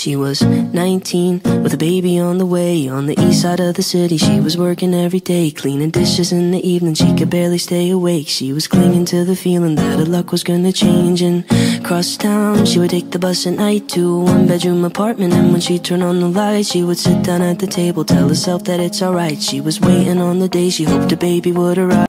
She was 19 with a baby on the way. On the east side of the city She was working every day Cleaning dishes in the evening. She could barely stay awake. She was clinging to the feeling That her luck was gonna change. And cross town She would take the bus at night To a one bedroom apartment. And when she turned on the lights She would sit down at the table Tell herself that it's alright. She was waiting on the day She hoped a baby would arrive.